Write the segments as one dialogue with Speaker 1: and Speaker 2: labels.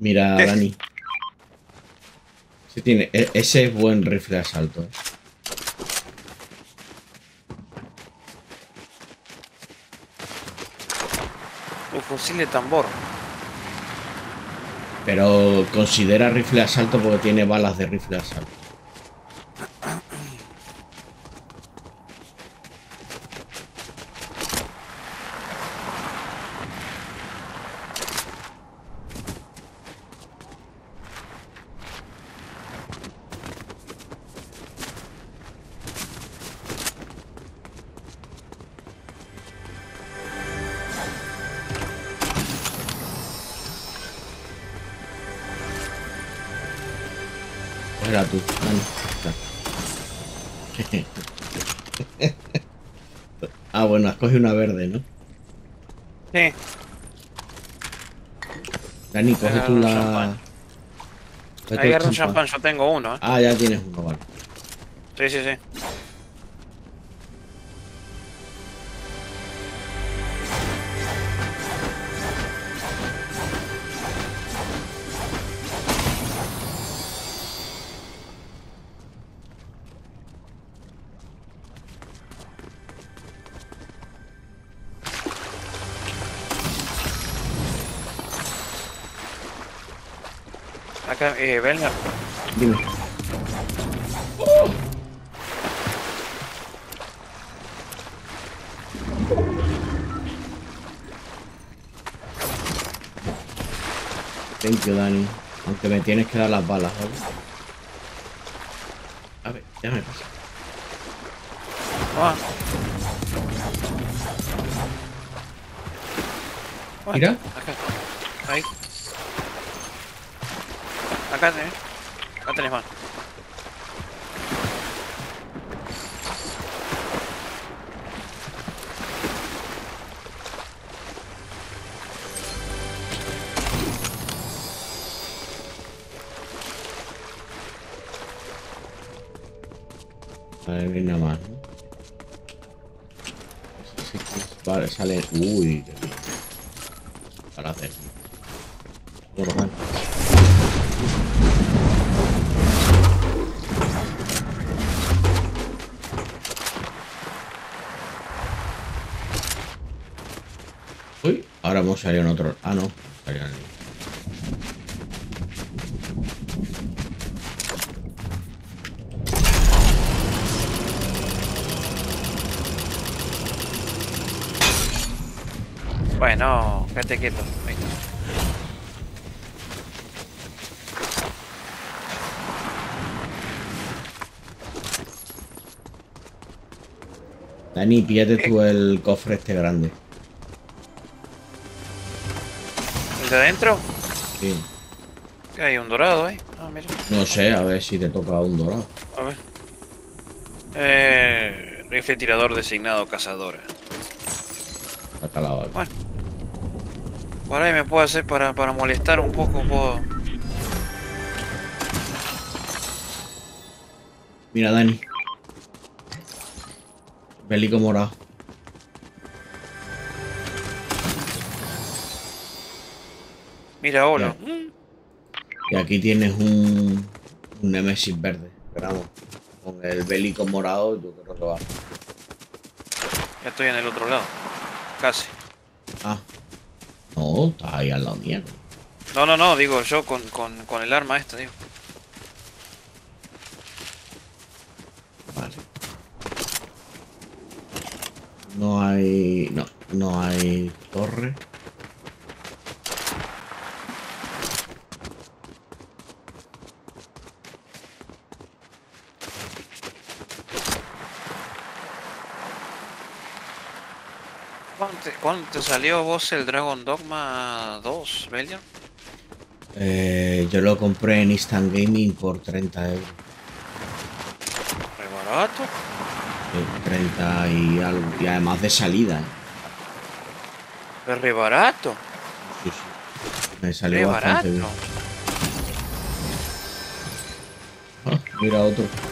Speaker 1: Mira, Dani. Sí tiene, e- ese es buen rifle de asalto. ¿eh?
Speaker 2: Un fusil de tambor.
Speaker 1: Pero considera rifle de asalto porque tiene balas de rifle de asalto. Era tú, ah, bueno, has cogido una verde, ¿no?
Speaker 2: Sí.
Speaker 1: Dani, coge tú
Speaker 2: un
Speaker 1: la.
Speaker 2: Ahí agarra un
Speaker 1: champán.
Speaker 2: champán, yo tengo uno, ¿eh?
Speaker 1: Ah, ya tienes uno, vale.
Speaker 2: Sí, sí, sí. Acá, eh, Belner,
Speaker 1: Dime. Thank you, Dani. Aunque me tienes que dar las balas, ¿vale? A ver, ya me pasa.
Speaker 2: Ah,
Speaker 1: Mira.
Speaker 2: Acá. Ahí. Acá tenés. Acá tenés más.
Speaker 1: Viene nada más, Vale, sale. Uy, ahora hemos salido en otro. Ah, no. Salió en el-
Speaker 2: Bueno, quédate quieto. Está.
Speaker 1: Dani, píllate tú el cofre este grande.
Speaker 2: De adentro?
Speaker 1: Sí.
Speaker 2: ¿Qué hay? ¿Un dorado ahí? Ah, mira.
Speaker 1: No sé, a ver si te toca un dorado.
Speaker 2: A ver. Eh, rifle tirador designado cazadora.
Speaker 1: Bala.
Speaker 2: Bueno. Por ahí me puedo hacer para, para molestar un poco. Puedo...
Speaker 1: Mira, Dani. Bélico morado.
Speaker 2: Mira, hola.
Speaker 1: Y aquí tienes un, un Nemesis verde. Esperamos. Con el bélico morado, yo creo que va.
Speaker 2: Ya estoy en el otro lado. Casi.
Speaker 1: Ah. No, está ahí al lado mío.
Speaker 2: No, no, no, digo yo con, con, con el arma esta, digo.
Speaker 1: Vale. No hay. No, no hay torre.
Speaker 2: ¿Cuánto te, cuánto salió vos el Dragon Dogma 2, Belian?
Speaker 1: Eh, yo lo compré en Instant Gaming por 30 euros.
Speaker 2: Re barato.
Speaker 1: Eh, 30 y algo. Y además de salida. ¿eh?
Speaker 2: Re barato.
Speaker 1: Sí, sí. Me salió bastante
Speaker 2: barato.
Speaker 1: bien. Ah, mira otro.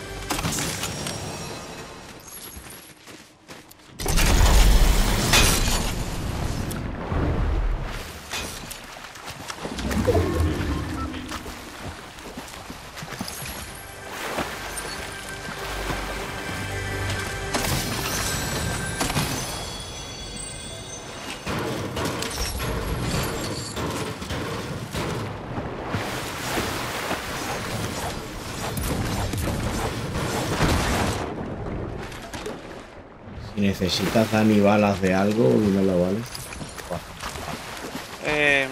Speaker 1: Necesitas Dani balas de algo, dímelo, ¿vale?
Speaker 2: Eh,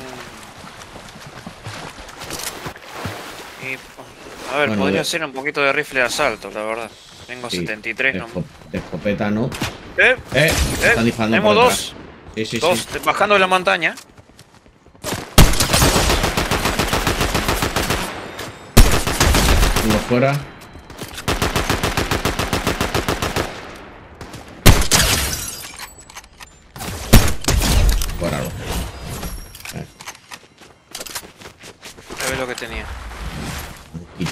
Speaker 2: y, a ver,
Speaker 1: Bueno,
Speaker 2: podría
Speaker 1: de-
Speaker 2: ser un poquito de rifle de asalto, la verdad. Tengo
Speaker 1: Sí,
Speaker 2: 73
Speaker 1: de,
Speaker 2: no.
Speaker 1: de escopeta no.
Speaker 2: Eh,
Speaker 1: ¡Eh!
Speaker 2: eh,
Speaker 1: Están disparando
Speaker 2: tenemos dos.
Speaker 1: Sí, sí,
Speaker 2: dos,
Speaker 1: sí.
Speaker 2: bajando de la montaña.
Speaker 1: Uno. Fuera. Eh,
Speaker 2: A ver lo que tenía.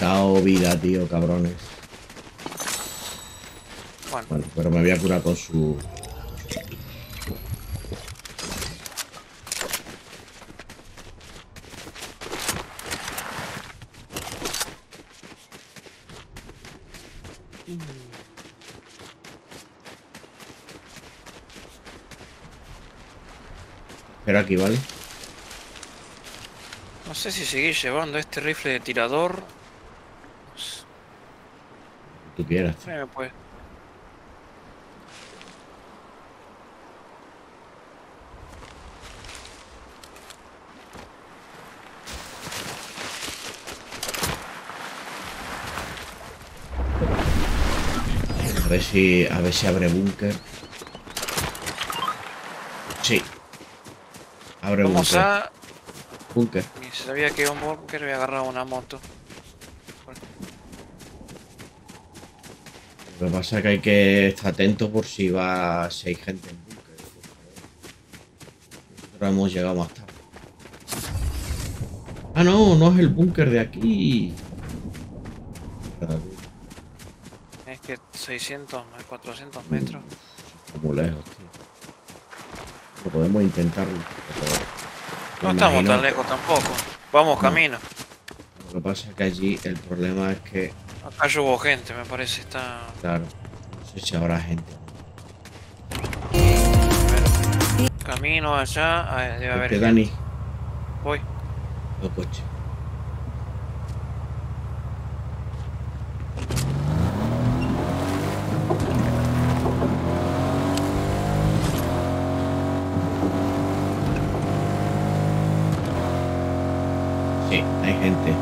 Speaker 1: Quitado vida, tío, cabrones.
Speaker 2: Bueno,
Speaker 1: Bueno, pero me voy a curar con su... Espera aquí, ¿vale?
Speaker 2: no sé si seguir llevando este rifle de tirador.
Speaker 1: Tú quieras.
Speaker 2: Eh, pues.
Speaker 1: A ver si, a ver si abre búnker. Sí. Abre
Speaker 2: Vamos
Speaker 1: búnker.
Speaker 2: a.
Speaker 1: Búnker.
Speaker 2: Ni sabía que iba a un búnker, voy a agarrar una moto.
Speaker 1: Lo que pasa es que hay que estar atento por si va si hay gente en búnker. Nosotros hemos llegado más tarde. Ah, no, no es el búnker de aquí.
Speaker 2: Es que 600, 400 metros.
Speaker 1: está muy lejos, tío. Lo podemos intentarlo.
Speaker 2: No estamos tan lejos tampoco. Vamos
Speaker 1: No.
Speaker 2: camino.
Speaker 1: Lo que pasa es que allí el problema es que,
Speaker 2: Acá ya hubo gente, me parece. Está.
Speaker 1: claro, no sé si habrá gente.
Speaker 2: a ver, Camino allá. ah, debe haber.
Speaker 1: Porque
Speaker 2: gente.
Speaker 1: Dani,
Speaker 2: Voy.
Speaker 1: los coches. Sí, hay gente.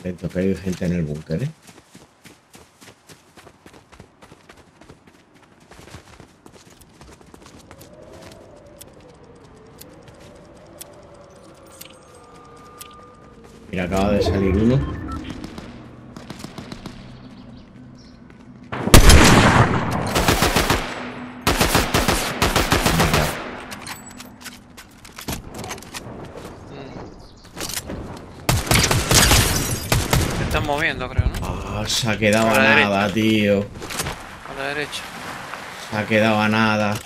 Speaker 1: Atento que hay gente en el búnker, ¿eh? Mira, acaba de salir uno.
Speaker 2: Se están moviendo, creo, ¿no?
Speaker 1: Ah, se ha quedado
Speaker 2: A
Speaker 1: a
Speaker 2: la
Speaker 1: nada, tío.
Speaker 2: A la derecha.
Speaker 1: Se ha quedado a nada.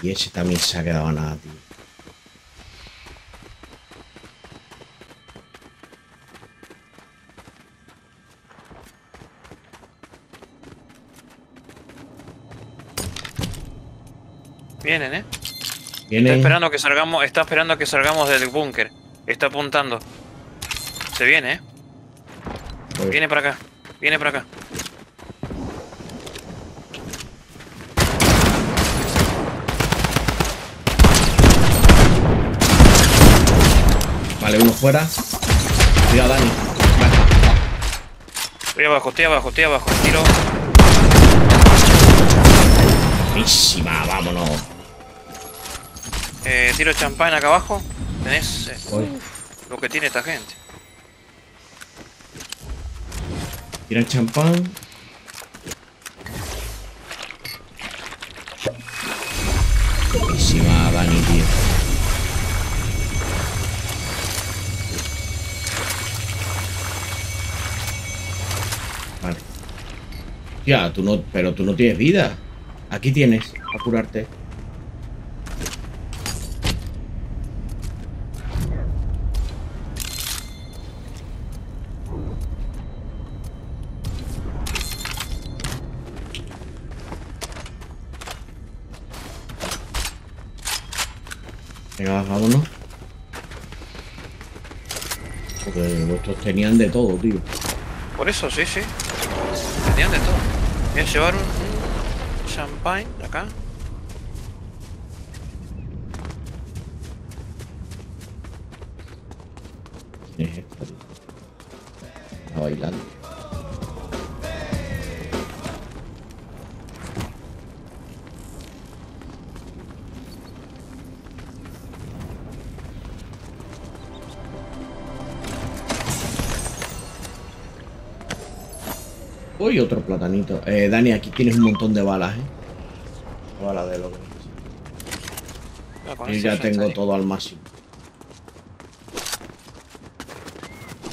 Speaker 1: Y ese también se ha quedado a nada, tío.
Speaker 2: Está esperando que salgamos, está esperando que salgamos del búnker. Está apuntando. Se viene, ¿eh?
Speaker 1: Voy.
Speaker 2: Viene para acá. Viene para acá.
Speaker 1: Vale, uno fuera. Cuidado, Dani. Vale.
Speaker 2: Estoy abajo, estoy abajo, estoy abajo. Tiro.
Speaker 1: Buenísima.
Speaker 2: Eh, tiro champán acá abajo. Tenés eh, lo que tiene esta gente.
Speaker 1: Tira el champán. Buenísima, Dani, tío. Vale. Ya, tú no, pero tú no tienes vida. Aquí tienes, a curarte. Porque vuestros tenían de todo, tío.
Speaker 2: Por eso, sí, sí. Tenían de todo. Voy a llevar un, un champagne acá.
Speaker 1: ¿Quién es esta, Uy, otro platanito. Eh, Dani, aquí tienes un montón de balas, ¿eh? Balas de lo que
Speaker 2: esto
Speaker 1: ya tengo todo al máximo.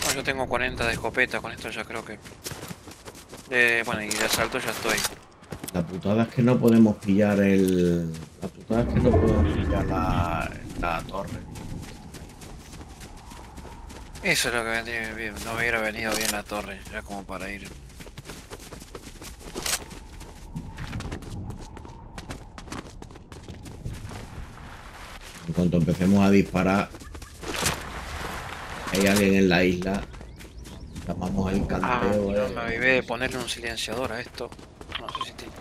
Speaker 2: Bueno, yo tengo 40 de escopeta, con esto ya creo que... De, bueno, y de asalto ya estoy.
Speaker 1: La putada es que no podemos pillar el. La putada es que no podemos pillar la, la torre.
Speaker 2: Eso es lo que vendría bien. No me hubiera venido bien la torre, ya como para ir.
Speaker 1: Cuanto empecemos a disparar, hay alguien en la isla. Llamamos al
Speaker 2: Ah,
Speaker 1: canteo.
Speaker 2: no
Speaker 1: eh.
Speaker 2: me olvidé de ponerle un silenciador a esto. No sé si tiene.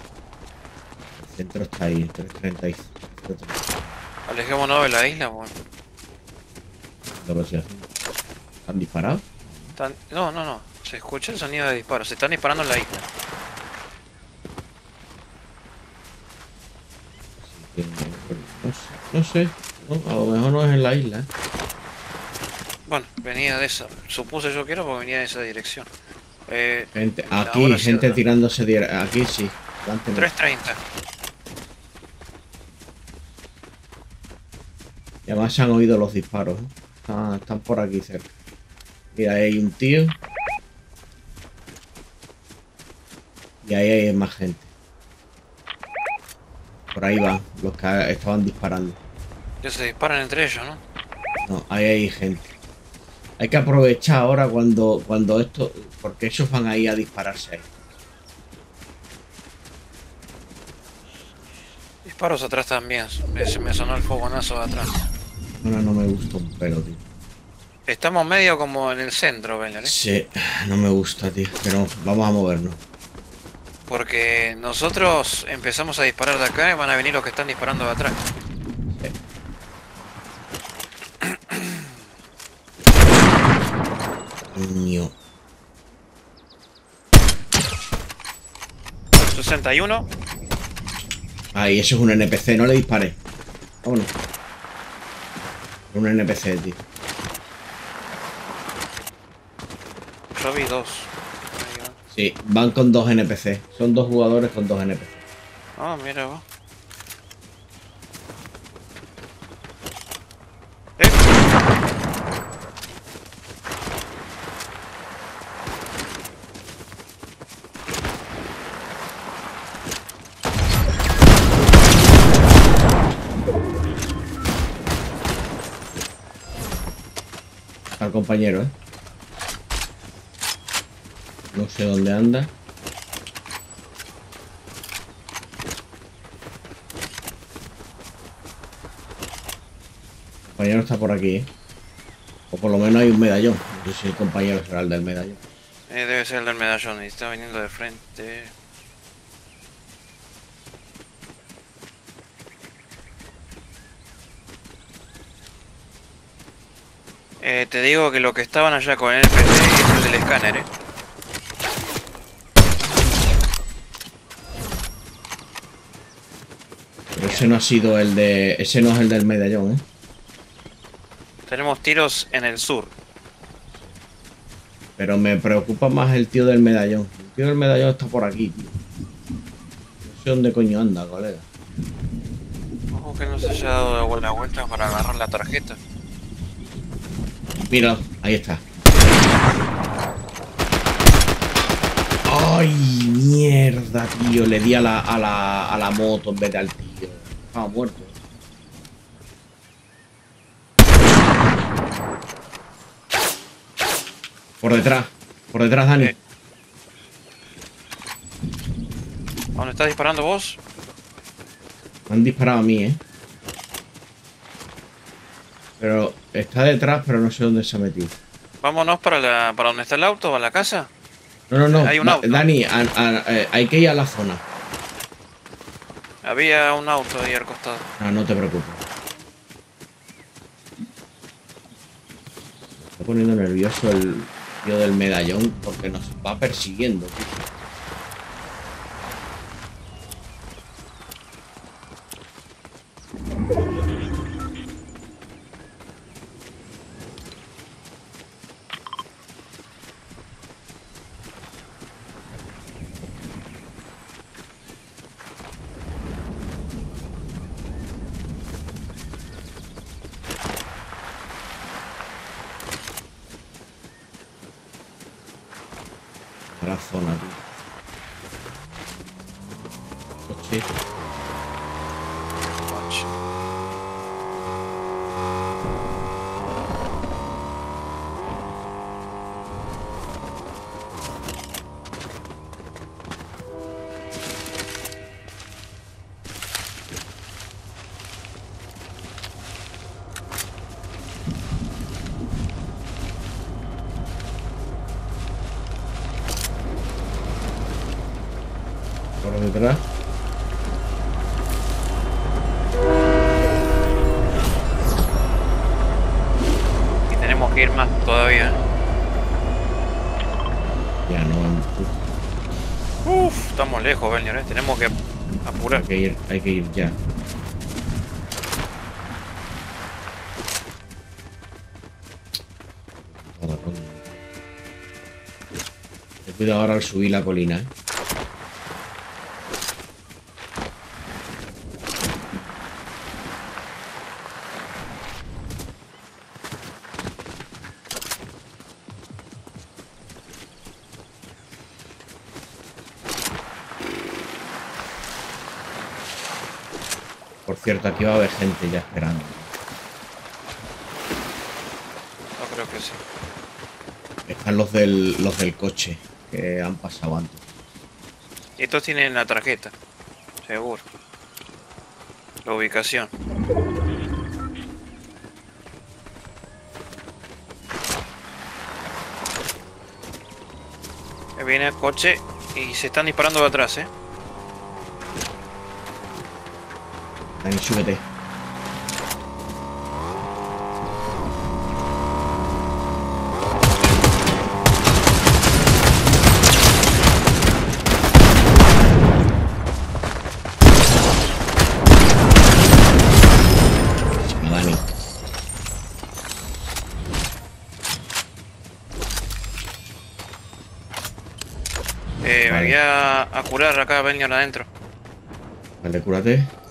Speaker 1: El centro está ahí, 335.
Speaker 2: Alejémonos de la isla, bueno.
Speaker 1: ¿Han disparado?
Speaker 2: Están- No, no, no. Se escucha el sonido de disparos. Se están disparando en la isla.
Speaker 1: No sé, no a lo mejor no es en la isla. ¿eh?
Speaker 2: Bueno, venía de esa. Supuse yo que era porque venía de esa dirección. Eh,
Speaker 1: Gente, aquí, gente tirándose. dire- Aquí sí. delante no.
Speaker 2: 3.30.
Speaker 1: Y además se han oído los disparos. ¿eh? Están, están por aquí cerca. Mira, ahí hay un tío. Y ahí hay más gente. Por ahí van, los que estaban disparando.
Speaker 2: Que se disparan entre ellos, ¿no?
Speaker 1: No, ahí hay gente. Hay que aprovechar ahora cuando, cuando esto. Porque ellos van ahí a dispararse ahí.
Speaker 2: Disparos atrás también. Se me sonó el fogonazo de atrás.
Speaker 1: Ahora no me gusta un pelo, tío.
Speaker 2: Estamos medio como en el centro, Beller, ¿eh?
Speaker 1: Sí, no me gusta, tío. Pero vamos a movernos.
Speaker 2: Porque nosotros empezamos a disparar de acá y van a venir los que están disparando de atrás.
Speaker 1: Niño.
Speaker 2: 61.
Speaker 1: Ay, eso es un NPC, no le dispares. Vámonos. Un NPC, tío.
Speaker 2: Yo vi dos. Va.
Speaker 1: Sí, van con dos NPC. Son dos jugadores con dos NPC.
Speaker 2: Ah, mira vos.
Speaker 1: Compañero, ¿eh? No sé dónde anda. El compañero está por aquí, ¿eh? O por lo menos hay un medallón. No si el compañero será el del medallón.
Speaker 2: Eh, debe ser el del medallón y está viniendo de frente. Eh, te digo que lo que estaban allá con el PC es el del escáner, eh.
Speaker 1: Pero ese no ha sido el de. Ese no es el del medallón, ¿eh?
Speaker 2: Tenemos tiros en el sur.
Speaker 1: Pero me preocupa más el tío del medallón. El tío del medallón está por aquí, tío. No sé dónde coño anda, colega.
Speaker 2: Ojo que no se haya dado la vuelta, vuelta para agarrar la tarjeta.
Speaker 1: Mira, ahí está. ¡Ay, mierda, tío! Le di a la, a la, a la moto en vez de al tío. Estaba muerto. Por detrás. Por detrás, Dani.
Speaker 2: Eh. ¿A dónde estás disparando vos?
Speaker 1: Me han disparado a mí, ¿eh? Pero está detrás, pero no sé dónde se ha metido.
Speaker 2: Vámonos para, la, para donde está el auto, a la casa.
Speaker 1: No, no, no.
Speaker 2: Hay un
Speaker 1: Da-
Speaker 2: auto.
Speaker 1: Dani, a- a- eh, hay que ir a la zona.
Speaker 2: Había un auto ahí al costado.
Speaker 1: No, no te preocupes. Me está poniendo nervioso el tío del medallón porque nos va persiguiendo. tío. A la zona, tío. Detrás.
Speaker 2: Y tenemos que ir más todavía.
Speaker 1: Ya no.
Speaker 2: Uf, estamos lejos, Belnier, ¿eh? Tenemos que apurar.
Speaker 1: Hay que ir, hay que ir ya. Ten cuidado ahora al subir la colina, ¿eh? Cierto, aquí va a haber gente ya esperando.
Speaker 2: No creo que sí.
Speaker 1: Están los del, los del coche que han pasado antes.
Speaker 2: Y estos tienen la tarjeta. Seguro. La ubicación. Viene el coche y se están disparando de atrás, eh.
Speaker 1: Dani, súbete.
Speaker 2: Eh, me
Speaker 1: Vale.
Speaker 2: voy a, a curar acá, Belnier adentro.
Speaker 1: Vale, cúrate.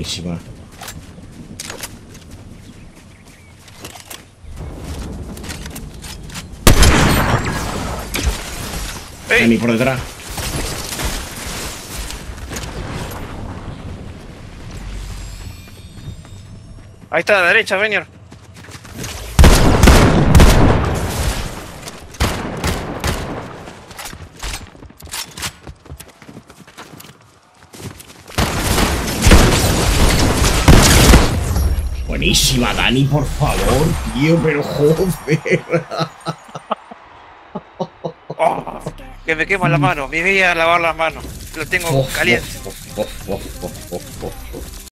Speaker 1: Buenísima.
Speaker 2: ¡Ey!
Speaker 1: Por detrás.
Speaker 2: Ahí está a la derecha, Belnier.
Speaker 1: Buenísima, Dani, por favor, tío, pero joder.
Speaker 2: Que me quema la mano. Me voy a lavar las manos. Lo tengo
Speaker 1: Uf,
Speaker 2: caliente.
Speaker 1: uf, uf.